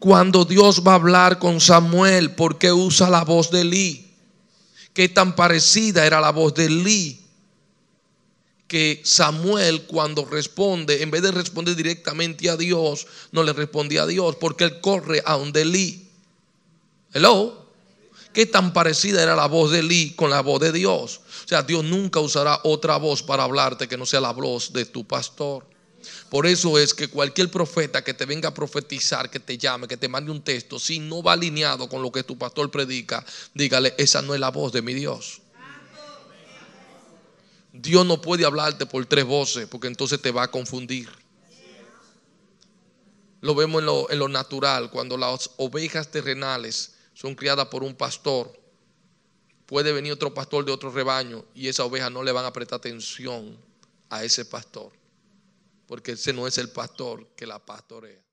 Cuando Dios va a hablar con Samuel, ¿por qué usa la voz de Elí? ¿Qué tan parecida era la voz de Elí? Que Samuel cuando responde, en vez de responder directamente a Dios, no le respondía a Dios, porque él corre a donde Elí. Hello. ¿Qué tan parecida era la voz de Elí con la voz de Dios? O sea, Dios nunca usará otra voz para hablarte que no sea la voz de tu pastor. Por eso es que cualquier profeta que te venga a profetizar, que te llame, que te mande un texto, si no va alineado con lo que tu pastor predica, dígale, esa no es la voz de mi Dios. Dios no puede hablarte por tres voces porque entonces te va a confundir. Lo vemos en lo, natural, cuando las ovejas terrenales son criadas por un pastor, puede venir otro pastor de otro rebaño y esa oveja no le van a prestar atención a ese pastor porque ese no es el pastor que la pastorea.